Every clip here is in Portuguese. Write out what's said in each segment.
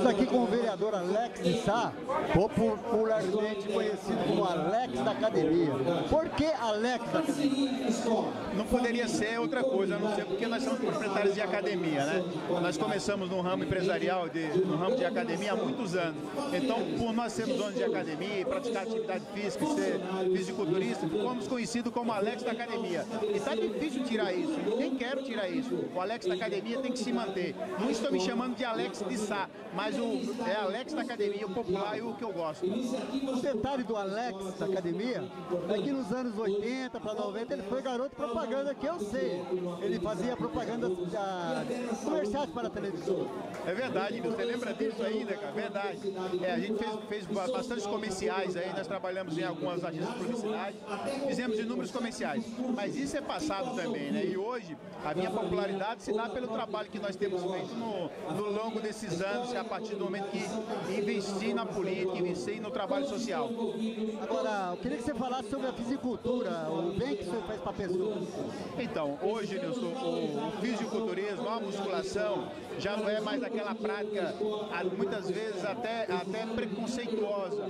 Estamos aqui com o vereador Alex de Sá, popularmente conhecido como Alex da Academia. Por que Alex da Academia? Não poderia ser outra coisa, a não ser porque nós somos proprietários de academia, né? Nós começamos no ramo empresarial, de, no ramo de academia há muitos anos. Então, por nós sermos donos de academia, praticar atividade física, ser fisiculturista, fomos conhecidos como Alex da Academia. E está difícil tirar isso, nem quero tirar isso. O Alex da Academia tem que se manter. Não estou me chamando de Alex de Sá, mas o, é Alex da Academia, o popular e o que eu gosto. O detalhe do Alex da Academia é que nos anos 80 para 90 ele foi garoto propaganda que eu sei. Ele fazia propaganda da, comerciais para a televisão. É verdade, você lembra disso ainda, cara? Verdade. É, a gente fez, fez bastante comerciais aí, nós trabalhamos em algumas agências de publicidade, fizemos inúmeros comerciais. Mas isso é passado também, né? E hoje a minha popularidade se dá pelo trabalho que nós temos feito no, no longo desses anos, a partir do momento que investi na política, investi no trabalho social. Agora, eu queria que você falasse sobre a fisicultura, o bem que você faz para a pessoa. Então, hoje, Nilson, o, o fisiculturismo, a musculação, já não é mais aquela prática, muitas vezes até, até preconceituosa,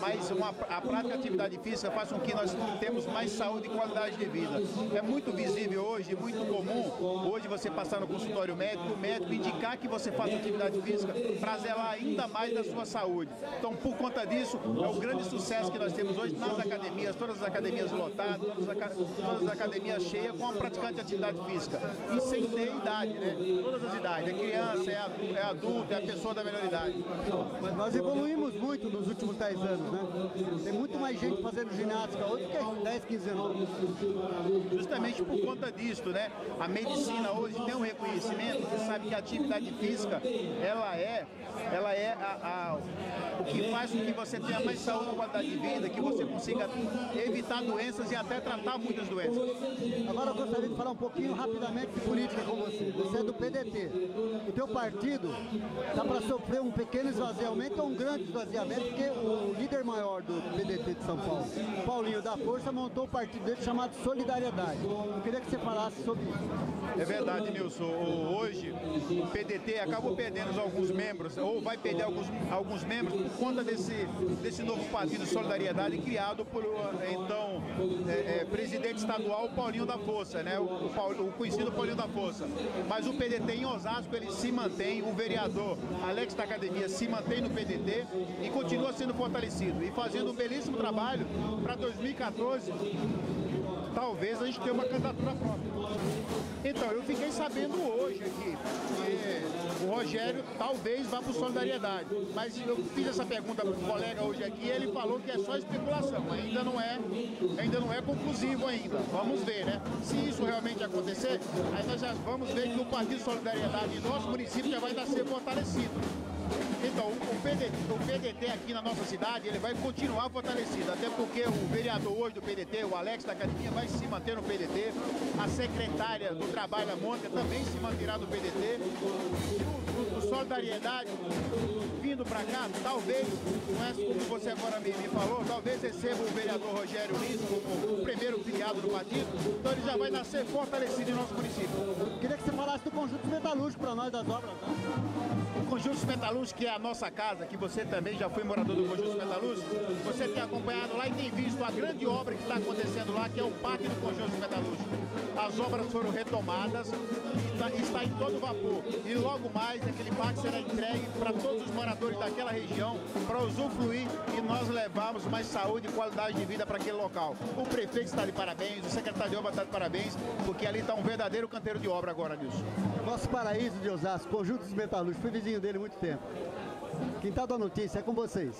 mas uma, a prática de atividade física faz com que nós temos mais saúde e qualidade de vida. É muito visível hoje, muito comum, hoje você passar no consultório médico, o médico indicar que você faça atividade física para zelar ainda mais da sua saúde. Então, por conta disso, é o grande sucesso que nós temos hoje nas academias, todas as academias lotadas, todas as, todas as academias cheias com a praticante de atividade física. E sem ter idade, né? Todas as idades. É criança, é, é adulto, é a pessoa da melhor idade. Nós evoluímos muito nos últimos 10 anos, né? Tem muito mais gente fazendo ginástica hoje do que 10, 15 anos. Justamente por conta disso, né? A medicina hoje tem um reconhecimento que sabe que a atividade física, ela é, ela é a, a, o que faz com que você tenha mais saúde e qualidade de vida, que você consiga evitar doenças e até tratar muitas doenças. Agora eu gostaria de falar um pouquinho rapidamente de política com você. Você é do PDT. O teu partido está para sofrer um pequeno esvaziamento ou um grande esvaziamento, porque o líder maior do PDT de São Paulo, Paulinho da Força, montou o partido dele chamado Solidariedade. Eu queria que você falasse sobre isso. É verdade, Nilson. Hoje o PDT acabou perdendo alguns membros, ou vai perder alguns, alguns membros por conta desse, desse novo partido Solidariedade criado por então é, é, presidente estadual Paulinho da Força, né? O, o, o, conhecido Paulinho da Força. Mas o PDT em Osasco ele se mantém, o vereador Alex da Academia se mantém no PDT e continua sendo fortalecido e fazendo um belíssimo trabalho para 2014 talvez a gente tenha uma candidatura própria. Então, eu fiquei sabendo hoje aqui que o Rogério talvez vá para o Solidariedade. Mas eu fiz essa pergunta para o colega hoje aqui e ele falou que é só especulação. Ainda não é, ainda não é conclusivo ainda. Vamos ver, né? Se isso realmente acontecer, aí nós já vamos ver que o Partido Solidariedade em nosso município já vai estar ser fortalecido. Então, o PDT, o PDT aqui na nossa cidade, ele vai continuar fortalecido, até porque o vereador hoje do PDT, o Alex da Academia, vai se manter no PDT, a secretária do Trabalho, a Mônica, também se manterá no PDT, e o, o Solidariedade, vindo para cá, talvez, não é como você agora me, me falou, talvez receba o vereador Rogério Lins como o primeiro filiado do partido, então ele já vai nascer fortalecido em nosso município. Queria que você falasse do conjunto metalúrgico para nós das obras, tá? O Conjunto Metalúrgico, que é a nossa casa, que você também já foi morador do Conjunto Metalúrgico, você tem acompanhado lá e tem visto a grande obra que está acontecendo lá, que é o Parque do Conjunto Metalúrgico. As obras foram retomadas está, está em todo vapor. E logo mais aquele parque será entregue para todos os moradores daquela região para usufruir e nós levarmos mais saúde e qualidade de vida para aquele local. O prefeito está de parabéns, o secretário de obra está de parabéns, porque ali está um verdadeiro canteiro de obra agora, Nilson. Nosso paraíso de Osasco, Conjuntos Metalúrgicos, fui vizinho dele muito tempo. Quintal da Notícia é com vocês.